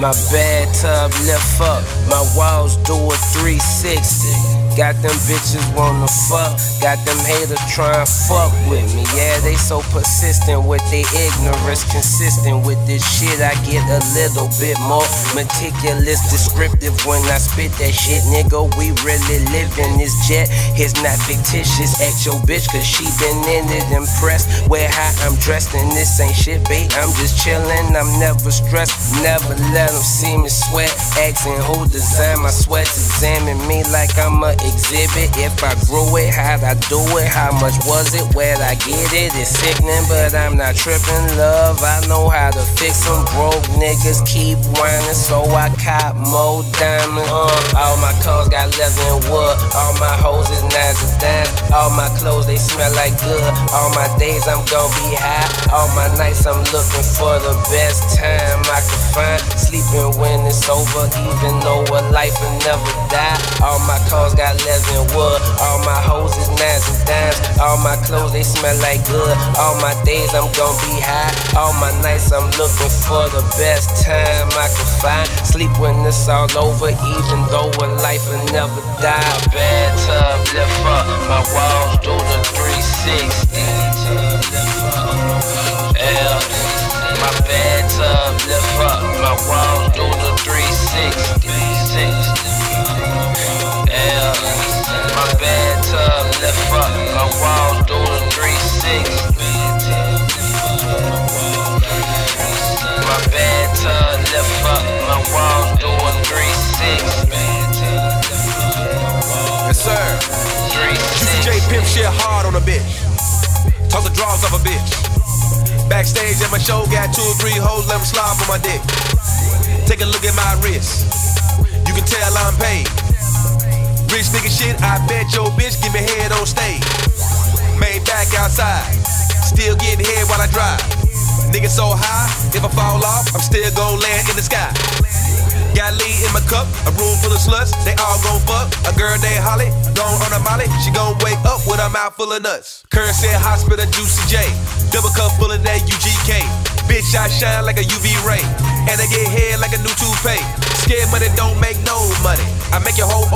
My bathtub lift up, my walls do a 360. Got them bitches wanna fuck, got them haters tryin' fuck with me. Yeah, they so persistent with their ignorance, consistent with this shit. I get a little bit more meticulous, descriptive when I spit that shit, nigga. We really live in this jet. It's not fictitious. At your bitch, cause she been in it, impressed. Where how I'm dressed, and this ain't shit, babe. I'm just chillin', I'm never stressed. Never let them see me sweat. Asking who designed my sweats, examine me like I'm a exhibit. If I grew it, how'd I do it? How much was it? Where'd I get it? It's sickening, but I'm not tripping. Love, I know how to fix them. Broke niggas keep whining, so I cop more diamonds. Uh, all my cars got leather and wood. All my hoes is nice as dance. All my clothes, they smell like good. All my days, I'm gonna be high. All my nights, I'm looking for the best time I can find. Sleeping when it's over, even though a life will never die. All my cars got and wood. All my hoes is nines and dimes. All my clothes, they smell like good. All my days, I'm gonna be high. All my nights, I'm looking for the best time I can find. Sleep when it's all over, even though a life will never die. Bathtub lift up, my walls do the 360. Yeah, my bathtub lift up, my walls do the 360. Do the 360. My up, my a 360. Yes, sir. Pimp shit hard on a bitch. The off a bitch. Backstage at my show, got two or three hoes, on my dick. Take a look at my wrist. You can tell I'm paid. Rich nigga shit, I bet your bitch give me head outside. Still getting head while I drive. Nigga so high, if I fall off, I'm still gon' land in the sky. Got lean in my cup, a room full of sluts, they all gon' fuck. A girl named Holly, gone on a molly, she gon' wake up with a mouth full of nuts. Curren$y hospital, Juicy J, double cup full of that UGK. Bitch, I shine like a UV ray, and I get head like a new toupee. Scared money don't make no money. I make your hoe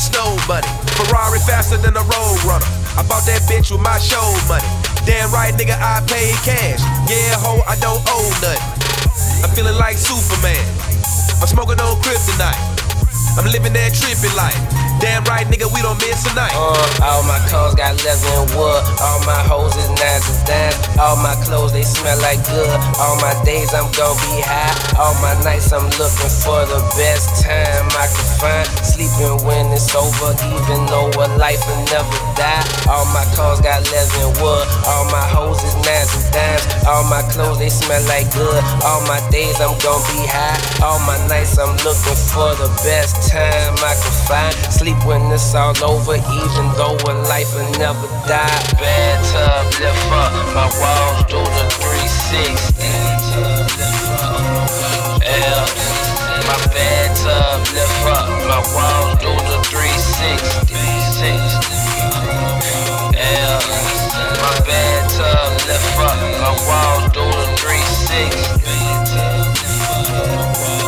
snow bunny. Ferrari faster than a road runner. I bought that bitch with my show money. Damn right, nigga, I paid cash. Yeah, ho, I don't owe nothing. I'm feeling like Superman. I'm smoking on kryptonite. I'm living that trippy life. Damn right, nigga, we don't miss a night. Uh, all my cars got leather and wood. All my hoes is nines and dimes. All my clothes they smell like good. All my days I'm gonna be high. All my nights I'm looking for the best time I can find. Sleeping when it's over, even though a life will never die. All my cars got leather wood, all my hoes is nines and dimes. All my clothes, they smell like good. All my days, I'm gonna be high. All my nights, I'm looking for the best time I can find. Sleep when it's all over, even though a life will never die. Bathtub lift up, my walls do the 360. the fuck. Go all do a 360.